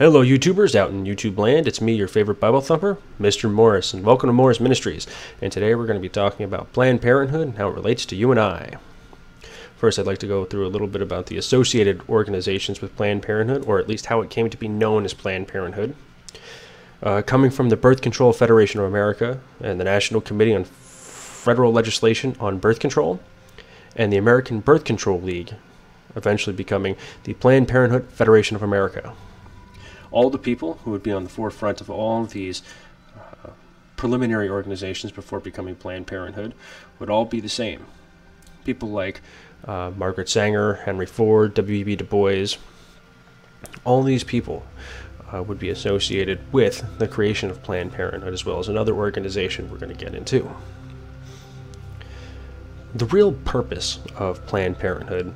Hello, YouTubers out in YouTube land. It's me, your favorite Bible thumper, Mr. Morris, and welcome to Morris Ministries. And today we're going to be talking about Planned Parenthood and how it relates to you and I. First, I'd like to go through a little bit about the associated organizations with Planned Parenthood, or at least how it came to be known as Planned Parenthood. Uh, coming from the Birth Control Federation of America and the National Committee on Federal Legislation on Birth Control, and the American Birth Control League, eventually becoming the Planned Parenthood Federation of America all the people who would be on the forefront of all of these uh, preliminary organizations before becoming Planned Parenthood would all be the same. People like uh, Margaret Sanger, Henry Ford, W.E.B. Du Bois, all these people uh, would be associated with the creation of Planned Parenthood as well as another organization we're going to get into. The real purpose of Planned Parenthood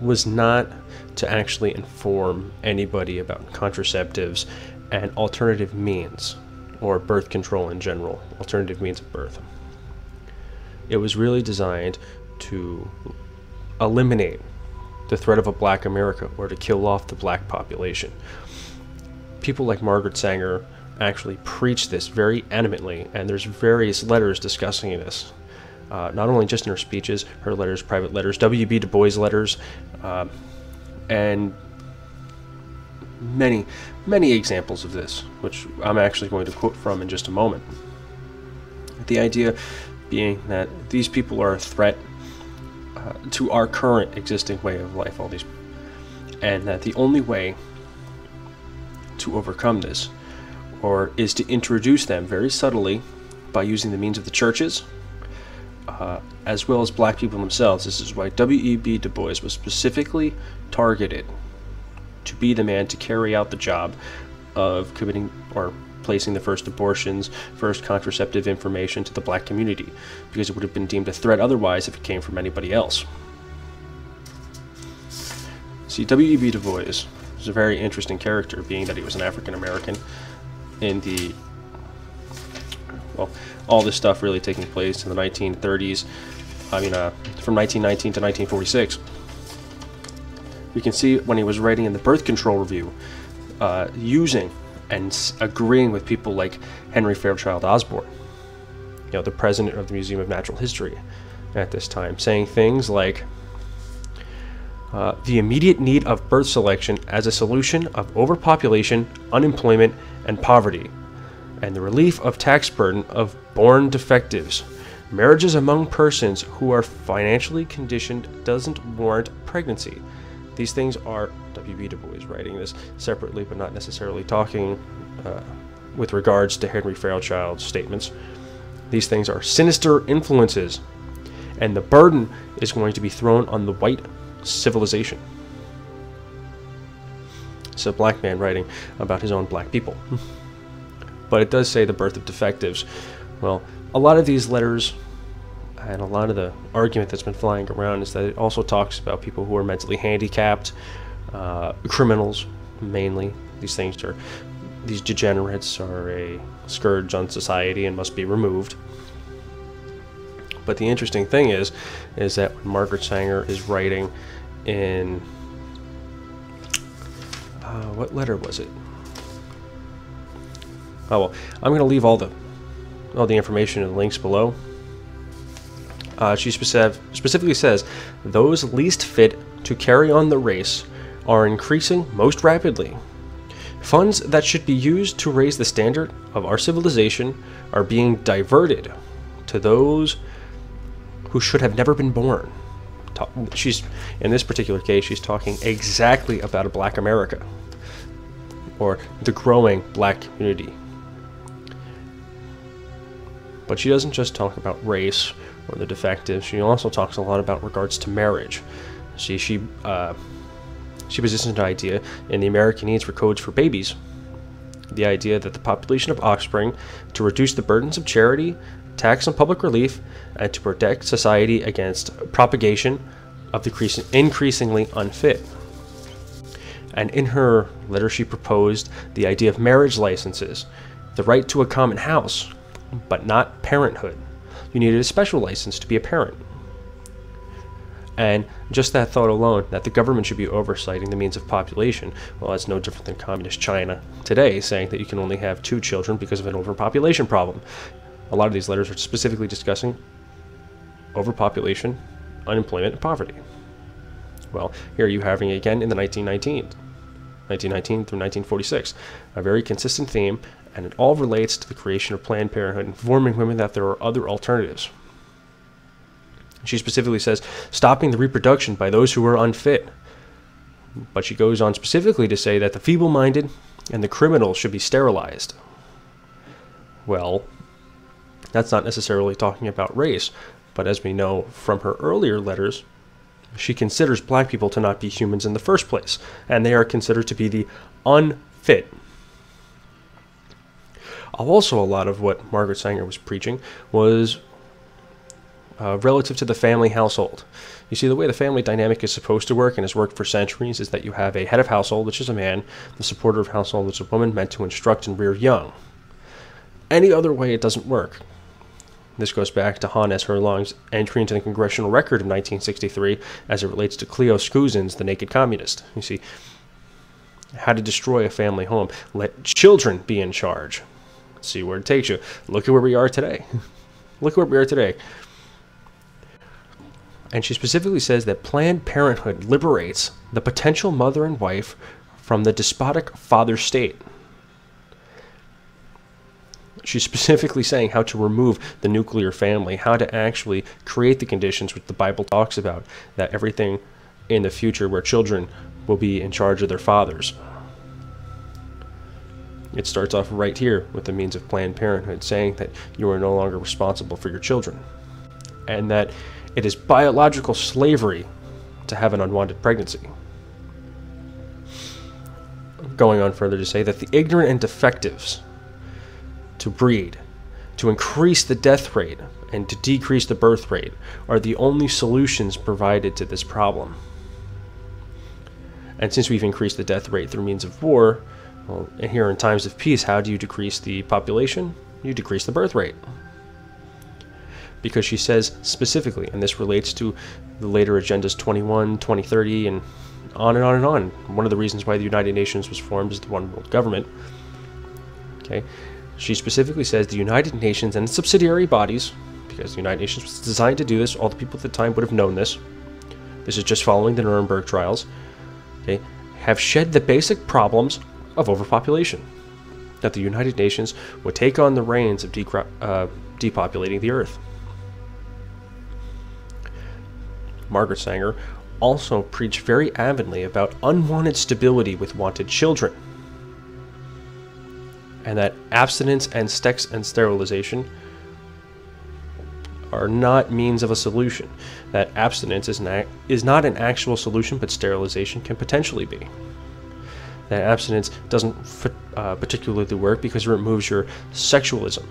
was not to actually inform anybody about contraceptives and alternative means, or birth control in general, alternative means of birth. It was really designed to eliminate the threat of a black America or to kill off the black population. People like Margaret Sanger actually preached this very animately, and there's various letters discussing this. Uh, not only just in her speeches, her letters, private letters, W.B. Du Bois letters, uh, and many, many examples of this, which I'm actually going to quote from in just a moment. The idea being that these people are a threat uh, to our current existing way of life, all these, and that the only way to overcome this, or is to introduce them very subtly by using the means of the churches, uh, as well as black people themselves. This is why W.E.B. Du Bois was specifically targeted to be the man to carry out the job of committing or placing the first abortions, first contraceptive information to the black community, because it would have been deemed a threat otherwise if it came from anybody else. See, W.E.B. Du Bois is a very interesting character, being that he was an African American in the well, all this stuff really taking place in the 1930s. I mean, uh, from 1919 to 1946. We can see when he was writing in the Birth Control Review, uh, using and agreeing with people like Henry Fairchild Osborn, you know, the president of the Museum of Natural History at this time, saying things like, uh, the immediate need of birth selection as a solution of overpopulation, unemployment, and poverty and the relief of tax burden of born defectives. Marriages among persons who are financially conditioned doesn't warrant pregnancy. These things are W.B. Du Bois writing this separately, but not necessarily talking uh, with regards to Henry Fairchild's statements. These things are sinister influences, and the burden is going to be thrown on the white civilization. It's a black man writing about his own black people. but it does say the birth of defectives. Well, a lot of these letters and a lot of the argument that's been flying around is that it also talks about people who are mentally handicapped, uh, criminals mainly. These things are, these degenerates are a scourge on society and must be removed. But the interesting thing is, is that when Margaret Sanger is writing in, uh, what letter was it? Oh well, I'm going to leave all the all the information and links below. Uh, she specific, specifically says those least fit to carry on the race are increasing most rapidly. Funds that should be used to raise the standard of our civilization are being diverted to those who should have never been born. She's in this particular case, she's talking exactly about a black America or the growing black community but she doesn't just talk about race or the defective. She also talks a lot about regards to marriage. See, she uh, she positions an idea in the American Needs for Codes for Babies, the idea that the population of offspring to reduce the burdens of charity, tax and public relief, and to protect society against propagation of the increasingly unfit. And in her letter, she proposed the idea of marriage licenses, the right to a common house, but not parenthood. You needed a special license to be a parent. And just that thought alone, that the government should be oversighting the means of population, well, that's no different than communist China today, saying that you can only have two children because of an overpopulation problem. A lot of these letters are specifically discussing overpopulation, unemployment, and poverty. Well, here you having it again in the 1919, 1919 through 1946, a very consistent theme, and it all relates to the creation of Planned Parenthood, informing women that there are other alternatives. She specifically says, stopping the reproduction by those who are unfit. But she goes on specifically to say that the feeble minded and the criminals should be sterilized. Well, that's not necessarily talking about race, but as we know from her earlier letters, she considers black people to not be humans in the first place, and they are considered to be the unfit. Also, a lot of what Margaret Sanger was preaching was uh, relative to the family household. You see, the way the family dynamic is supposed to work and has worked for centuries is that you have a head of household, which is a man, the supporter of household, which is a woman meant to instruct and rear young. Any other way, it doesn't work. This goes back to Han S. Herlong's entry into the congressional record of 1963 as it relates to Cleon Skousen's The Naked Communist. You see, how to destroy a family home. Let children be in charge. See where it takes you. Look at where we are today. Look where we are today. And she specifically says that Planned Parenthood liberates the potential mother and wife from the despotic father state. She's specifically saying how to remove the nuclear family, how to actually create the conditions which the Bible talks about, that everything in the future where children will be in charge of their fathers. It starts off right here with the means of Planned Parenthood saying that you are no longer responsible for your children and that it is biological slavery to have an unwanted pregnancy. Going on further to say that the ignorant and defectives to breed, to increase the death rate, and to decrease the birth rate are the only solutions provided to this problem. And since we've increased the death rate through means of war, well, here in times of peace, how do you decrease the population? You decrease the birth rate. Because she says specifically, and this relates to the later agendas 21, 2030, and on and on and on. One of the reasons why the United Nations was formed is the one world government. Okay, she specifically says the United Nations and its subsidiary bodies, because the United Nations was designed to do this, all the people at the time would have known this. This is just following the Nuremberg trials. Okay, have shed the basic problems of overpopulation. That the United Nations would take on the reins of uh, depopulating the Earth. Margaret Sanger also preached very avidly about unwanted stability with wanted children and that abstinence and sex and sterilization are not means of a solution. That abstinence is, is not an actual solution, but sterilization can potentially be. That abstinence doesn't uh, particularly work because it removes your sexualism,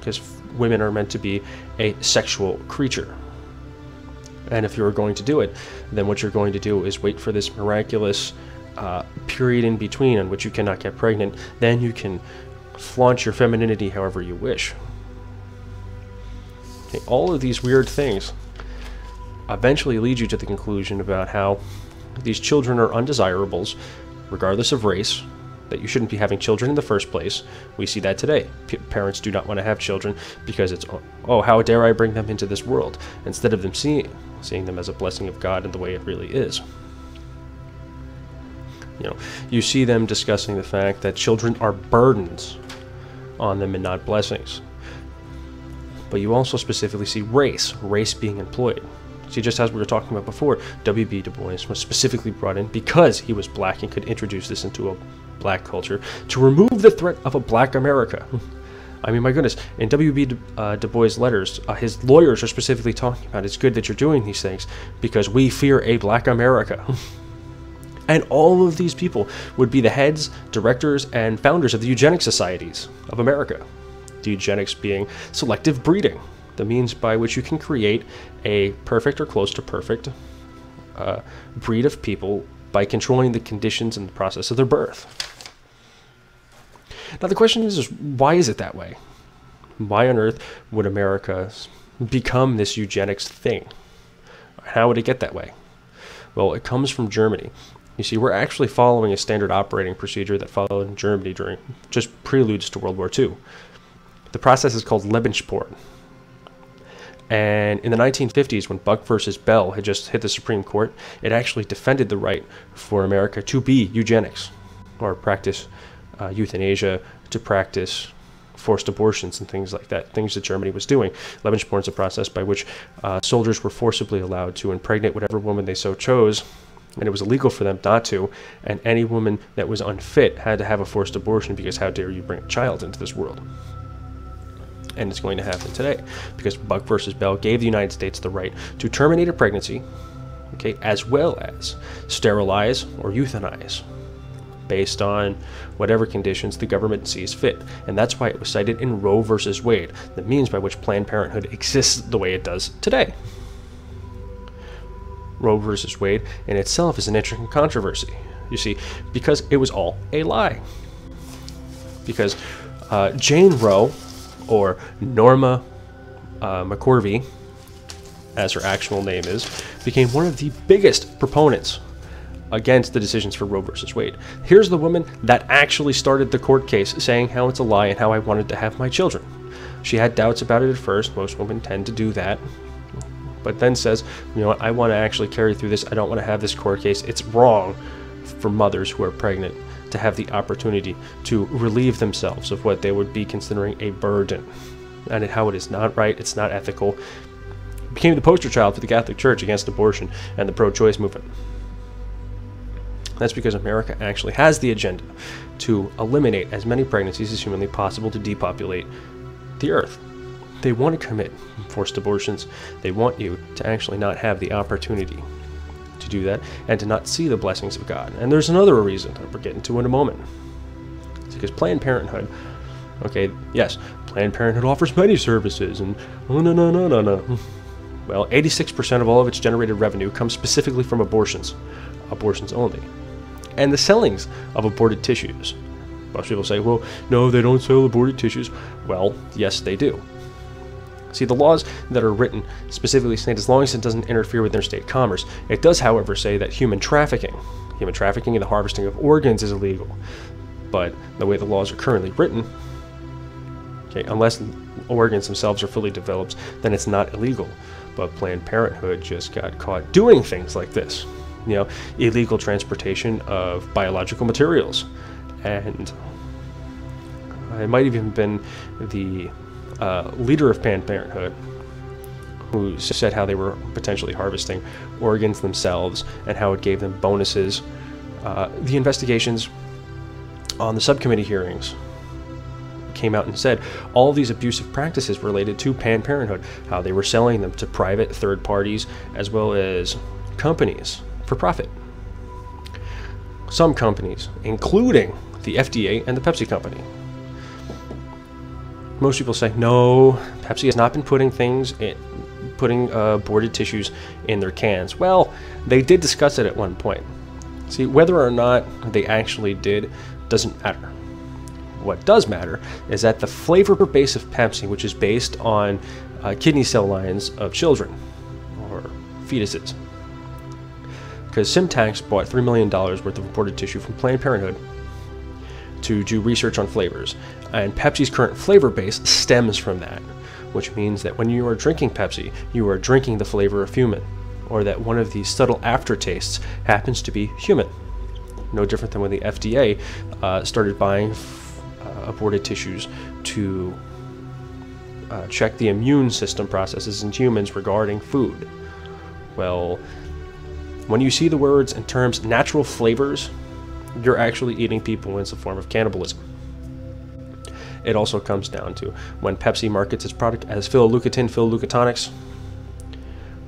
because women are meant to be a sexual creature. And if you're going to do it, then what you're going to do is wait for this miraculous uh, period in between in which you cannot get pregnant, then you can flaunt your femininity however you wish. Okay, all of these weird things eventually lead you to the conclusion about how these children are undesirables, regardless of race, that you shouldn't be having children in the first place. We see that today. P parents do not want to have children because it's, oh, how dare I bring them into this world, instead of them seeing, seeing them as a blessing of God and the way it really is. You know, you see them discussing the fact that children are burdens on them and not blessings. But you also specifically see race, race being employed. See, just as we were talking about before, W.B. Du Bois was specifically brought in because he was black and could introduce this into a black culture to remove the threat of a black America. I mean, my goodness, in W.B. Du, uh, du Bois' letters, uh, his lawyers are specifically talking about it's good that you're doing these things because we fear a black America. And all of these people would be the heads, directors, and founders of the eugenics societies of America. The eugenics being selective breeding, the means by which you can create a perfect or close to perfect uh, breed of people by controlling the conditions and the process of their birth. Now, the question is, is why is it that way? Why on earth would America become this eugenics thing? How would it get that way? Well, it comes from Germany. You see, we're actually following a standard operating procedure that followed in Germany during just preludes to World War II. The process is called Lebensborn. And in the 1950s, when Buck versus Bell had just hit the Supreme Court, it actually defended the right for America to be eugenics or practice uh, euthanasia, to practice forced abortions and things like that, things that Germany was doing. Lebensborn is a process by which uh, soldiers were forcibly allowed to impregnate whatever woman they so chose, and it was illegal for them not to. And any woman that was unfit had to have a forced abortion because how dare you bring a child into this world? And it's going to happen today because Buck versus Bell gave the United States the right to terminate a pregnancy, okay, as well as sterilize or euthanize based on whatever conditions the government sees fit. And that's why it was cited in Roe versus Wade, the means by which Planned Parenthood exists the way it does today. Roe versus Wade in itself is an interesting controversy, you see, because it was all a lie. Because uh, Jane Roe, or Norma uh, McCorvey, as her actual name is, became one of the biggest proponents against the decisions for Roe versus Wade. Here's the woman that actually started the court case saying how it's a lie and how I wanted to have my children. She had doubts about it at first. Most women tend to do that. But then says, you know what, I want to actually carry through this. I don't want to have this court case. It's wrong for mothers who are pregnant to have the opportunity to relieve themselves of what they would be considering a burden. And how it is not right, it's not ethical. Became the poster child for the Catholic Church against abortion and the pro choice movement. That's because America actually has the agenda to eliminate as many pregnancies as humanly possible to depopulate the earth. They want to commit forced abortions. They want you to actually not have the opportunity to do that and to not see the blessings of God. And there's another reason that we're getting to in a moment. It's because Planned Parenthood, okay, yes, Planned Parenthood offers many services and oh no no no no no. Well, 86% of all of its generated revenue comes specifically from abortions, abortions only and the sellings of aborted tissues. Most people say, well, no, they don't sell aborted tissues. Well, yes, they do. See, the laws that are written specifically state as long as it doesn't interfere with interstate commerce. It does, however, say that human trafficking, human trafficking and the harvesting of organs is illegal. But the way the laws are currently written, okay, unless organs themselves are fully developed, then it's not illegal. But Planned Parenthood just got caught doing things like this you know, illegal transportation of biological materials. And it might have even been the uh, leader of Planned Parenthood who said how they were potentially harvesting organs themselves and how it gave them bonuses. Uh, the investigations on the subcommittee hearings came out and said all these abusive practices related to Planned Parenthood, how they were selling them to private third parties as well as companies for profit. Some companies, including the FDA and the Pepsi company. Most people say, no, Pepsi has not been putting things in, putting uh, aborted tissues in their cans. Well, they did discuss it at one point. See, whether or not they actually did doesn't matter. What does matter is that the flavor per base of Pepsi, which is based on uh, kidney cell lines of children or fetuses, because Senomyx bought $3 million worth of aborted tissue from Planned Parenthood to do research on flavors. And Pepsi's current flavor base stems from that, which means that when you are drinking Pepsi, you are drinking the flavor of human, or that one of these subtle aftertastes happens to be human. No different than when the FDA uh, started buying uh, aborted tissues to uh, check the immune system processes in humans regarding food. Well, when you see the words and terms natural flavors, you're actually eating people it's a form of cannibalism. It also comes down to when Pepsi markets its product as Philoleucotin, Philoleucotonics.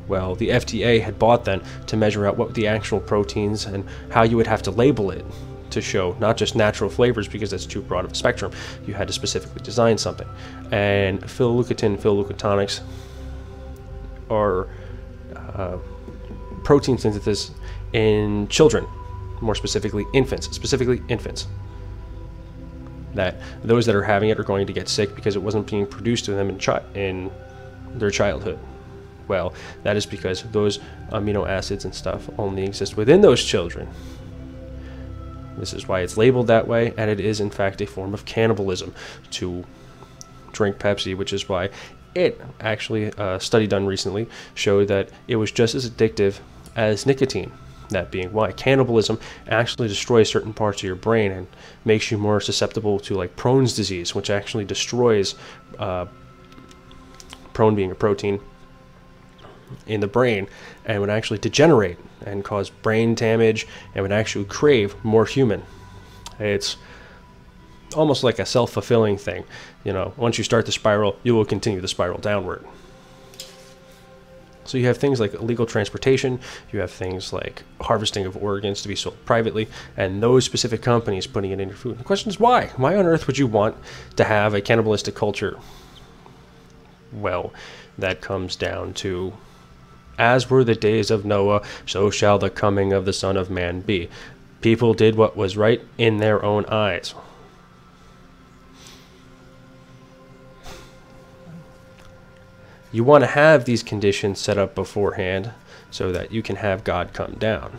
Well, the FDA had bought then to measure out what the actual proteins and how you would have to label it to show not just natural flavors because that's too broad of a spectrum. You had to specifically design something. And Philoleucotin, Philoleucotonics are uh, protein synthesis in children, more specifically infants, specifically infants. That those that are having it are going to get sick because it wasn't being produced to them in, chi- in their childhood. Well, that is because those amino acids and stuff only exist within those children. This is why it's labeled that way, and it is in fact a form of cannibalism to drink Pepsi, which is why it actually, a study done recently, showed that it was just as addictive as nicotine. That being why cannibalism actually destroys certain parts of your brain and makes you more susceptible to like Crohn's disease, which actually destroys uh, prion being a protein in the brain and would actually degenerate and cause brain damage and would actually crave more human. It's almost like a self fulfilling thing. You know, once you start the spiral, you will continue the spiral downward. So you have things like illegal transportation, you have things like harvesting of organs to be sold privately, and those specific companies putting it in your food. The question is why? Why on earth would you want to have a cannibalistic culture? Well, that comes down to as were the days of Noah, so shall the coming of the Son of Man be. People did what was right in their own eyes. You want to have these conditions set up beforehand so that you can have God come down.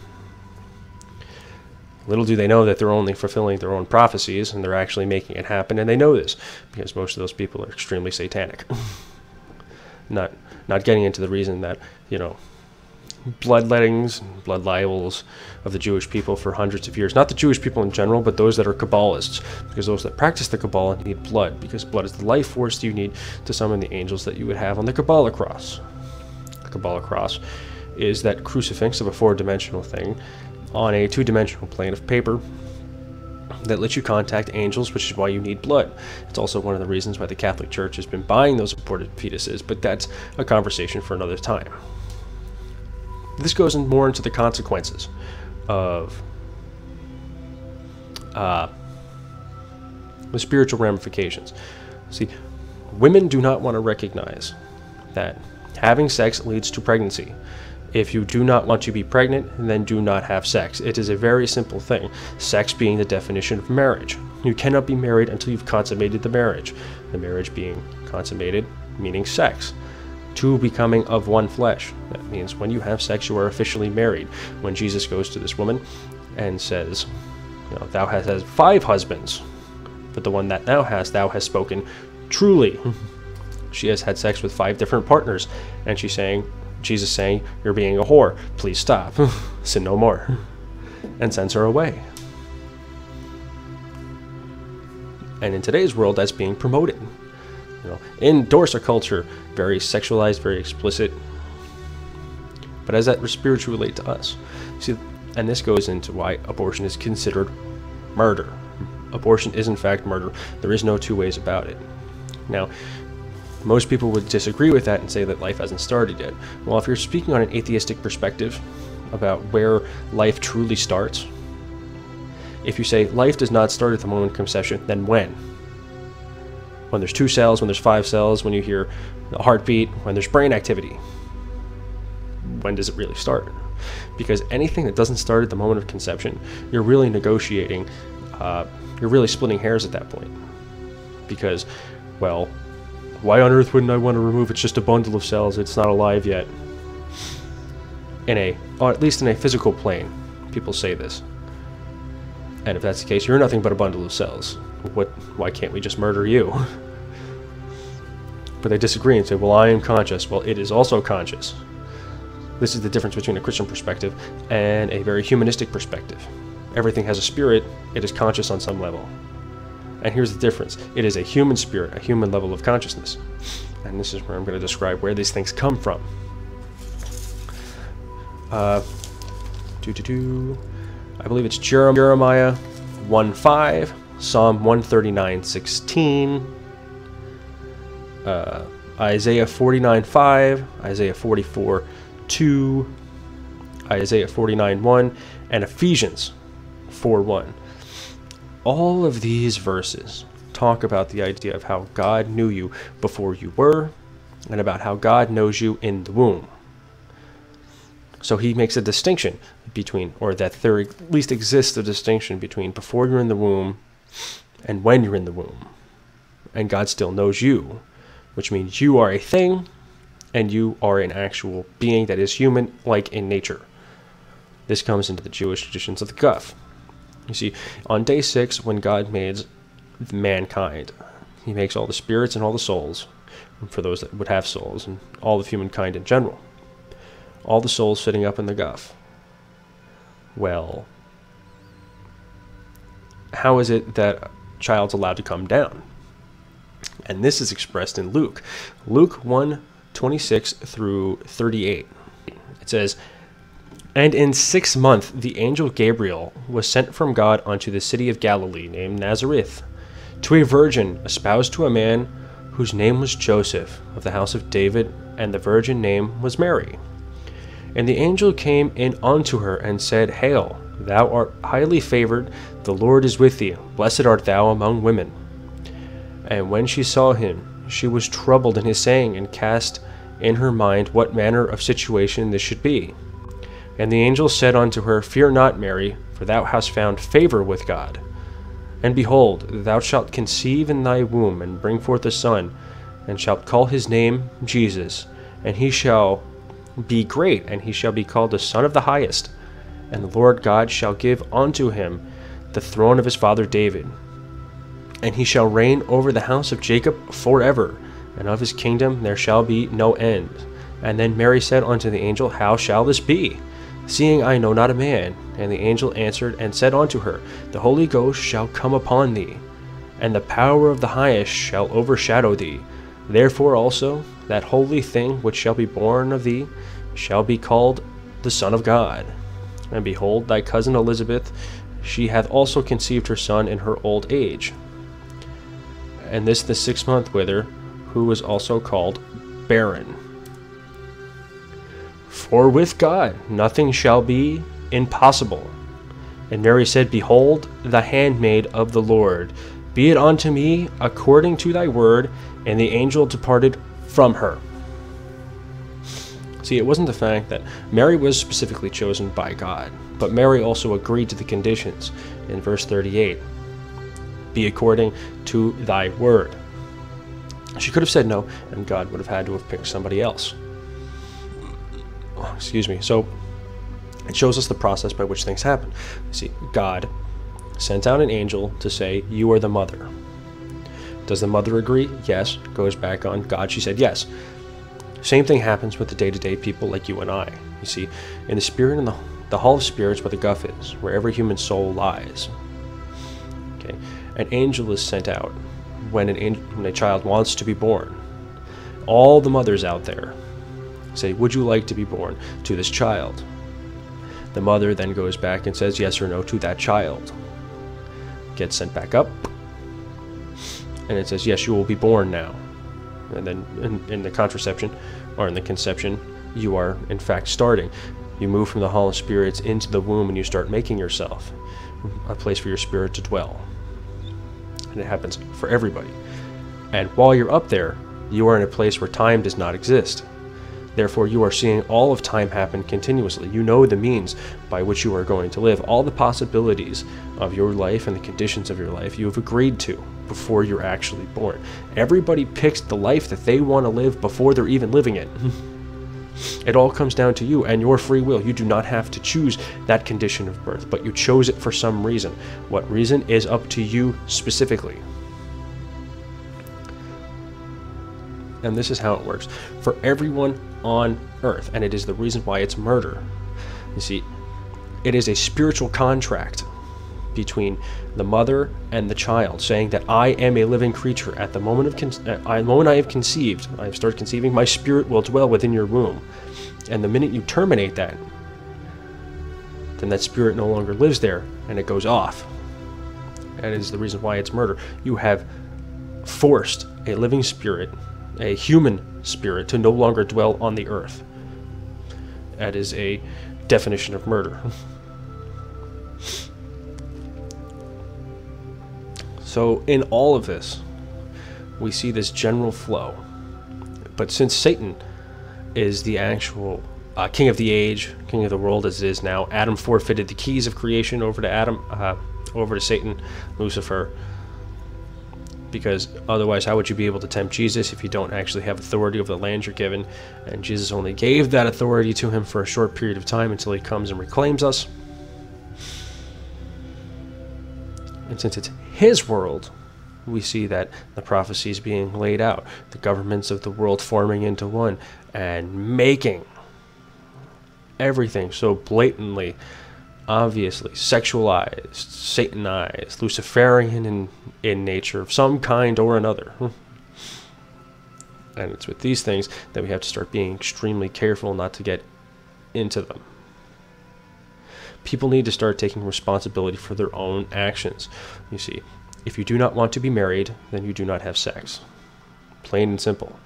Little do they know that they're only fulfilling their own prophecies and they're actually making it happen, and they know this because most of those people are extremely satanic. not not getting into the reason that you know bloodlettings, blood libels of the Jewish people for hundreds of years. Not the Jewish people in general, but those that are Kabbalists, because those that practice the Kabbalah need blood, because blood is the life force you need to summon the angels that you would have on the Kabbalah cross. The Kabbalah cross is that crucifix of a four-dimensional thing on a two-dimensional plane of paper that lets you contact angels, which is why you need blood. It's also one of the reasons why the Catholic Church has been buying those aborted fetuses, but that's a conversation for another time. This goes in more into the consequences of uh, the spiritual ramifications. See, women do not want to recognize that having sex leads to pregnancy. If you do not want to be pregnant, then do not have sex. It is a very simple thing, sex being the definition of marriage. You cannot be married until you've consummated the marriage. The marriage being consummated, meaning sex. Two becoming of one flesh. That means when you have sex, you are officially married. When Jesus goes to this woman and says, you know, Thou hast had five husbands, but the one that thou hast, thou hast spoken truly. she has had sex with five different partners, and she's saying, Jesus saying, You're being a whore. Please stop. Sin no more. And sends her away. And in today's world, that's being promoted. You know, endorser culture, very sexualized, very explicit. But as that spiritually relate to us? See, and this goes into why abortion is considered murder. Abortion is in fact murder. There is no two ways about it. Now, most people would disagree with that and say that life hasn't started yet. Well, if you're speaking on an atheistic perspective about where life truly starts, if you say life does not start at the moment of conception, then when? When there's two cells, when there's five cells, when you hear a heartbeat, when there's brain activity. When does it really start? Because anything that doesn't start at the moment of conception, you're really negotiating, uh, you're really splitting hairs at that point. Because, well, why on earth wouldn't I want to remove It's just a bundle of cells, it's not alive yet. In a, or at least in a physical plane, people say this. And if that's the case, you're nothing but a bundle of cells. What, why can't we just murder you? but they disagree and say, well, I am conscious. Well, it is also conscious. This is the difference between a Christian perspective and a very humanistic perspective. Everything has a spirit, it is conscious on some level. And here's the difference it is a human spirit, a human level of consciousness. And this is where I'm going to describe where these things come from. Uh, doo -doo -doo. I believe it's Jeremiah 1 5, Psalm 139 16, uh, Isaiah 49 5, Isaiah 44 2, Isaiah 49 1, and Ephesians 4 1 all of these verses talk about the idea of how God knew you before you were and about how God knows you in the womb. So he makes a distinction between, or that there at least exists a distinction between before you're in the womb and when you're in the womb. And God still knows you, which means you are a thing and you are an actual being that is human, like in nature. This comes into the Jewish traditions of the Guff. You see, on day six, when God made mankind, He makes all the spirits and all the souls, for those that would have souls, and all of humankind in general. All the souls sitting up in the Guff. Well, how is it that a child's allowed to come down? And this is expressed in Luke. Luke 1 26 through 38. It says, And in six month the angel Gabriel was sent from God unto the city of Galilee named Nazareth, to a virgin espoused to a man whose name was Joseph, of the house of David, and the virgin name was Mary. And the angel came in unto her and said, Hail, thou art highly favored, the Lord is with thee, blessed art thou among women. And when she saw him, she was troubled in his saying, and cast in her mind what manner of situation this should be. And the angel said unto her, Fear not, Mary, for thou hast found favor with God. And behold, thou shalt conceive in thy womb, and bring forth a son, and shalt call his name Jesus, and he shall be great, and he shall be called the Son of the Highest. And the Lord God shall give unto him the throne of his father David and he shall reign over the house of Jacob forever, and of his kingdom there shall be no end. And then Mary said unto the angel, How shall this be? Seeing I know not a man. And the angel answered and said unto her, The Holy Ghost shall come upon thee, and the power of the highest shall overshadow thee. Therefore also that holy thing which shall be born of thee shall be called the Son of God. And behold, thy cousin Elizabeth, she hath also conceived her son in her old age and this the six month wither, who was also called barren. For with God nothing shall be impossible. And Mary said, Behold, the handmaid of the Lord, be it unto me according to thy word. And the angel departed from her. See, it wasn't the fact that Mary was specifically chosen by God, but Mary also agreed to the conditions in verse 38 be according to thy word. She could have said no, and God would have had to have picked somebody else. Excuse me. So it shows us the process by which things happen. See, God sent out an angel to say, You are the mother. Does the mother agree? Yes. Goes back on God. She said yes. Same thing happens with the day to day people like you and I. You see, in the spirit and the, the hall of spirits where the guff is, where every human soul lies. Okay an angel is sent out when, an angel, when a child wants to be born. All the mothers out there say, Would you like to be born to this child? The mother then goes back and says yes or no to that child. Gets sent back up, and it says, Yes, you will be born now. And then in, in the contraception, or in the conception, you are in fact starting. You move from the Hall of Spirits into the womb and you start making yourself a place for your spirit to dwell and it happens for everybody. And while you're up there, you are in a place where time does not exist. Therefore, you are seeing all of time happen continuously. You know the means by which you are going to live, all the possibilities of your life and the conditions of your life you have agreed to before you're actually born. Everybody picks the life that they want to live before they're even living it. It all comes down to you and your free will. You do not have to choose that condition of birth, but you chose it for some reason. What reason is up to you specifically. And this is how it works for everyone on earth, and it is the reason why it's murder. You see, it is a spiritual contract between the mother and the child, saying that I am a living creature. At the moment of con- uh, at the moment I have conceived, I have started conceiving, my spirit will dwell within your womb. And the minute you terminate that, then that spirit no longer lives there and it goes off. That is the reason why it's murder. You have forced a living spirit, a human spirit, to no longer dwell on the earth. That is a definition of murder. So, in all of this, we see this general flow. But since Satan is the actual uh, king of the age, king of the world as it is now, Adam forfeited the keys of creation over to Adam, uh, over to Satan, Lucifer. because otherwise, how would you be able to tempt Jesus if you don't actually have authority over the land you're given? And Jesus only gave that authority to him for a short period of time until he comes and reclaims us. And since it's his world, we see that the prophecies being laid out, the governments of the world forming into one, and making everything so blatantly, obviously sexualized, Satanized, Luciferian in, in nature of some kind or another. And it's with these things that we have to start being extremely careful not to get into them. People need to start taking responsibility for their own actions. You see, if you do not want to be married, then you do not have sex. Plain and simple.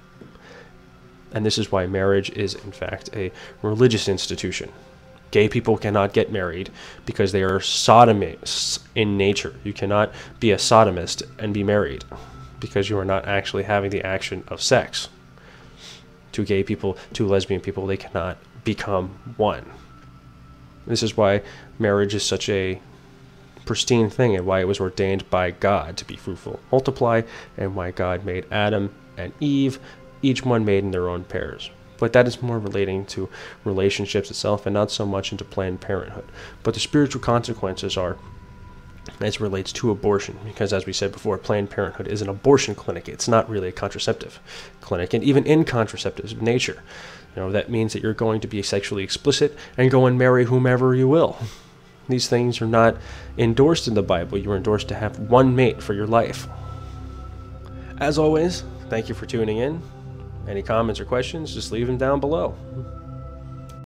And this is why marriage is, in fact, a religious institution. Gay people cannot get married because they are sodomists in nature. You cannot be a sodomist and be married because you are not actually having the action of sex. Two gay people, two lesbian people, they cannot become one. This is why marriage is such a pristine thing and why it was ordained by God to be fruitful, multiply, and why God made Adam and Eve, each one made in their own pairs. But that is more relating to relationships itself and not so much into Planned Parenthood. But the spiritual consequences are as relates to abortion, because as we said before, Planned Parenthood is an abortion clinic. It's not really a contraceptive clinic, and even in contraceptive nature, you know that means that you're going to be sexually explicit and go and marry whomever you will. These things are not endorsed in the Bible. You're endorsed to have one mate for your life. As always, thank you for tuning in. Any comments or questions, just leave them down below.